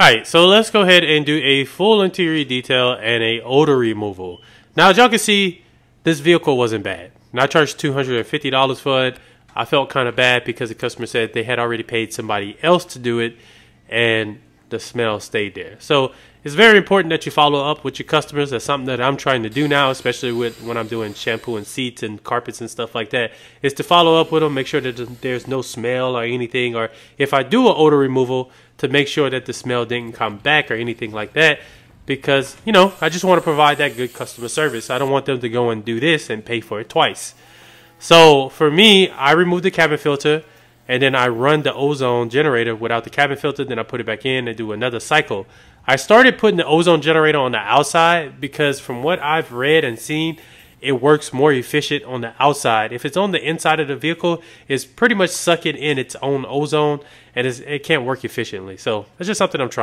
Alright, so let's go ahead and do a full interior detail and a odor removal. Now as y'all can see, this vehicle wasn't bad. And I charged $250 for it. I felt kind of bad because the customer said they had already paid somebody else to do it and the smell stayed there. So it's very important that you follow up with your customers. That's something that I'm trying to do now, especially with when I'm doing shampoo and seats and carpets and stuff like that. Is to follow up with them, make sure that there's no smell or anything, or if I do an odor removal, to make sure that the smell didn't come back or anything like that. Because you know, I just want to provide that good customer service. I don't want them to go and do this and pay for it twice. So for me, I remove the cabin filter and then I run the ozone generator without the cabin filter. Then I put it back in and do another cycle. I started putting the ozone generator on the outside because from what I've read and seen, it works more efficient on the outside. If it's on the inside of the vehicle, it's pretty much sucking in its own ozone and it can't work efficiently. So that's just something I'm trying.